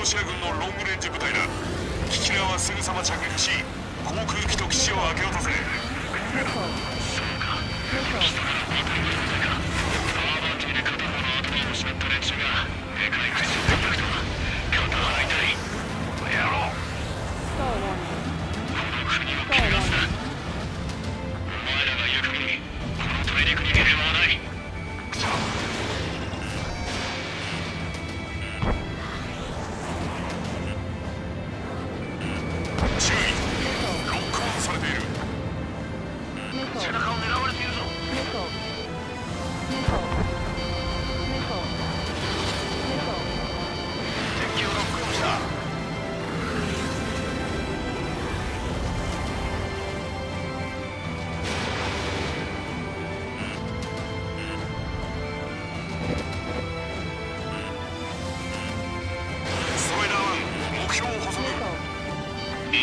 ロシア軍のロングレンジ部隊だ。キキラはすぐさま着陸し航空機と基地を開け渡せ。そうか。の部隊ーバで片方の頭を失った連中がでかいを叩くとは。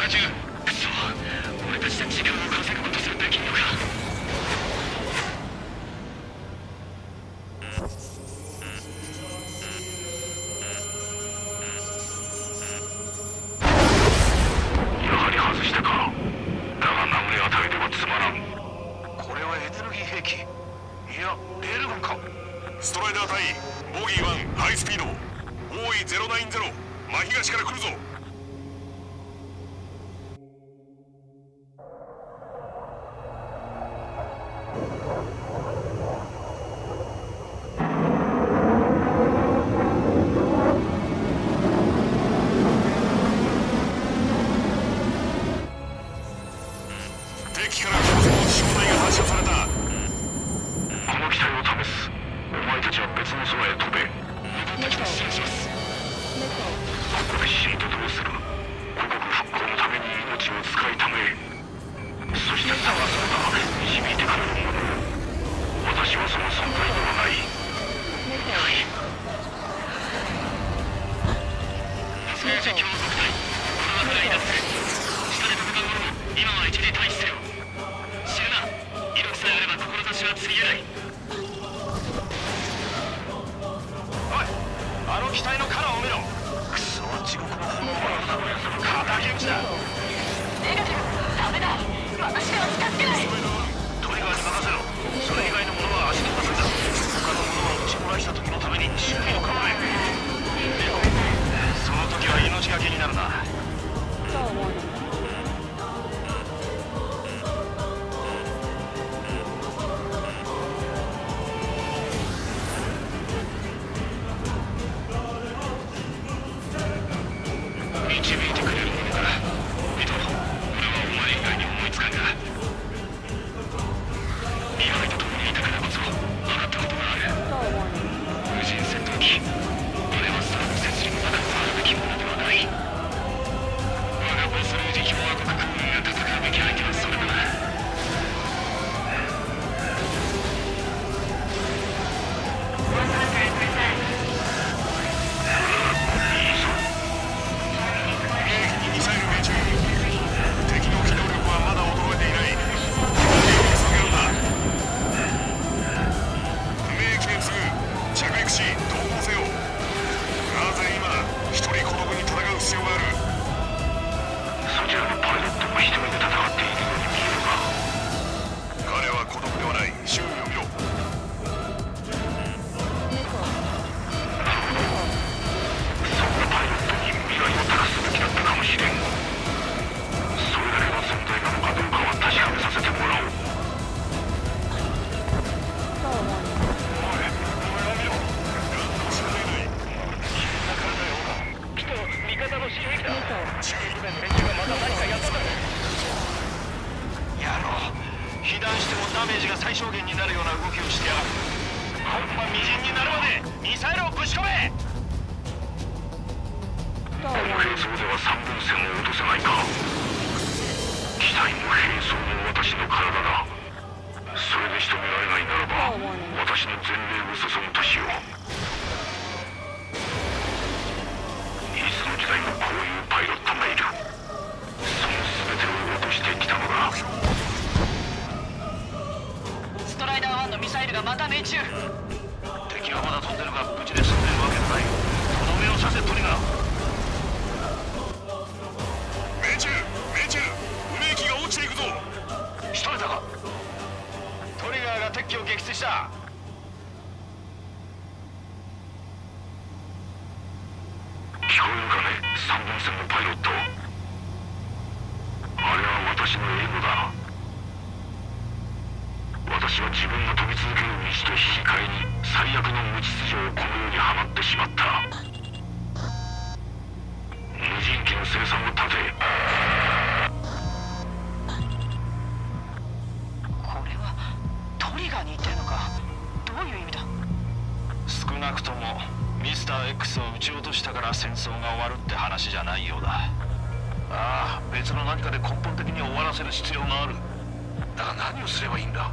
火中く俺たちで時間を稼ぐことできんのか？やはり外したか。だが殴り与えてはつまらん。これはエネルギー兵器。いやレールか。ストライダー隊ボギー1ハイスピード。OE090 真東から来るぞ。しょう今は一時退避せよ死ぬな命さえあれば志はつぎないおいあの機体のカラーを見ろ。クソ地獄の本物だ敵討ちだ。ネガティブダメだ。私では近づけない。Перечевите 被弾してもダメージが最小限になるような動きをしてやがる。本間微塵になるまでミサイルをぶち込め。この兵装では三分線を落とせないか。機体も兵装も私がまた命中敵はまだ飛んでるが無事で済んでるわけがないとどめをさせトリガー命中命中ブレーキが落ちていくぞ仕留めたかトリガーが敵機を撃墜した聞こえるかね三本線のパイロットあれは私の英語だ。私は自分が飛び続ける道と引き換えに最悪の無秩序をこの世に放ってしまった。無人機の生産を立て。これはトリガーに言ってるのか？どういう意味だ？少なくともミスター X を撃ち落としたから戦争が終わるって話じゃないようだ。ああ別の何かで根本的に終わらせる必要がある。だが何をすればいいんだ？